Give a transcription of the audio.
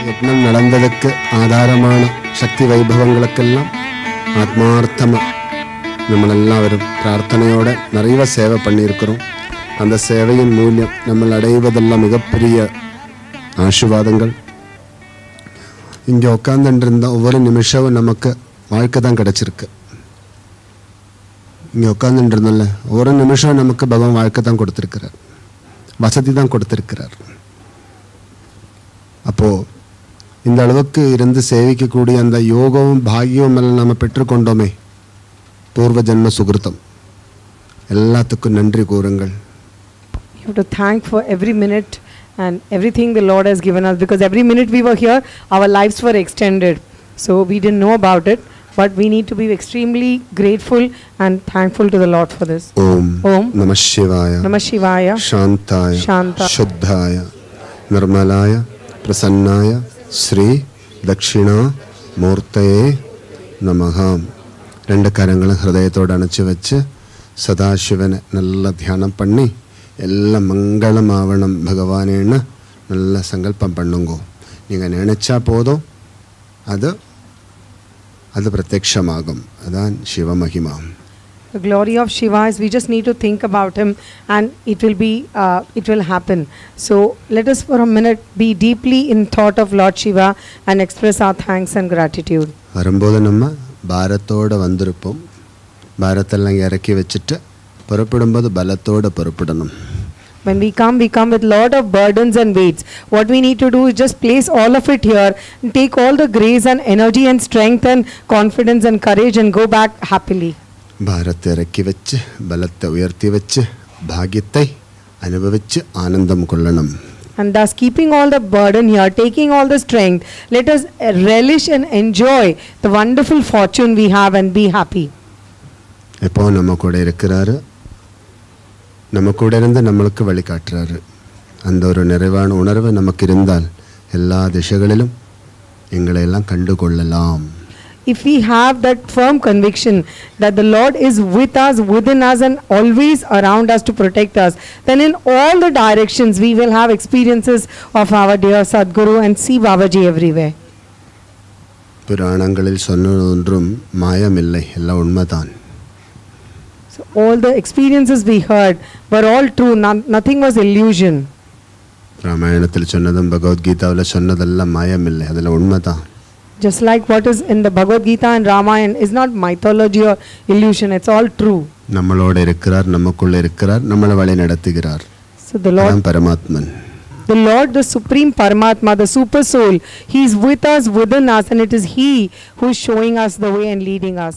பட்டினம் நடந்ததுக்கு ஆதாரமான சக்தி வைபவங்களுக்கெல்லாம் ஆத்மார்த்தமாக നമ്മളെല്ലാവരും പ്രാർത്ഥനയോടെ நிறைய சேவை பண்ணியிருக்கிறோம் அந்த சேவையின் மூலியம் நம்ம அடைவதெல்லாம் மிகப்பெரிய ஆசீர்வாதங்கள் இங்கே உட்காந்துட்டு ஒவ்வொரு நிமிஷமும் நமக்கு வாழ்க்கை தான் கிடைச்சிருக்கு இங்கே உட்காந்துட்டு இருந்தோம்ல ஒரு நிமிஷம் நமக்கு பகவான் வாழ்க்கை தான் கொடுத்துருக்கிறார் வசதி தான் கொடுத்துருக்கிறார் அப்போது இந்த You have to thank for every minute and everything the Lord has given us because every minute we were here, our lives were extended. So we didn't know about it, but we need to be extremely grateful and thankful to the Lord for this. Om. Om. Namah Shantaya. Shanta. Shuddhaya. Nirmalaya. Prasannaya. Shri ദക്ഷിണ മൂർത്തയെ നമഹ. രണ്ട് കരങ്ങൾ ഹൃദയത്തോട് അണച്ചു വെച്ച് സദാശിവനെ നല്ല ധ്യാനം പണി എല്ലാം മംഗളമാവണം ഭഗവാനേണ് നല്ല സങ്കല്പം പണ്ണുങ്കോ. നിങ്ങൾ നിണച്ചാൽ പോതോ അത് അത് പ്രത്യക്ഷമാകും. അതാണ് ശിവമഹിമ. The glory of Shiva is we just need to think about him and it will be uh, it will happen. So let us for a minute be deeply in thought of Lord Shiva and express our thanks and gratitude. வரும்போது நம்ம பாரத்தோடு வந்திருப்போம் பாரத்தெல்லாம் இறக்கி வச்சுட்டு புறப்படும்போது பலத்தோடு புறப்படணும் When we come, we come with lot of burdens and weights. What we need to do is just place all of it here, and take all the grace and energy and strength and confidence and courage and go back happily. பாரத்தை இறக்கி வச்சு பலத்தை உயர்த்தி வச்சு பாகியத்தை அனுபவிச்சு ஆனந்தம் கொள்ளணும் and thus keeping all the burden burden here, taking all the strength, let us relish and enjoy the wonderful fortune we have and be happy எப்போ நம்ம கூட இருக்கிறாரு நம்ம கூட இருந்து நம்மளுக்கு வழிகாட்டுறாரு அந்த ஒரு நிறைவான உணர்வு நமக்கு இருந்தால் எல்லா திசைகளிலும் எங்களை எல்லாம் கண்டுகொள்ளலாம் If we have that firm conviction that the Lord is with us, within us, and always around us to protect us, then in all the directions we will have experiences of our dear Sadguru and see Babaji everywhere. புராணங்களில் சொன்னது ஒன்றும் மாயமில்லை எல்லாம் உண்மைதான் So all the experiences we heard were all true, none, nothing was illusion. ராமாயணத்தில் சொன்னதும் பகவத்கீதாவில் சொன்னதெல்லாம் மாயமில்லை அதில் உண்மைதான் Just like what is in the Bhagavad Gita and Ramayana is not mythology or illusion, it's all true. நம்மளோட இருக்கிறார் நமக்குள்ள இருக்கிறார் நம்மளை வழி நடத்துகிறார் So the Lord அதான் பரமாத்மன் The Lord, the Supreme Paramatma, the Super Soul, He is with us, within us, and it is He who is showing us the way and leading us.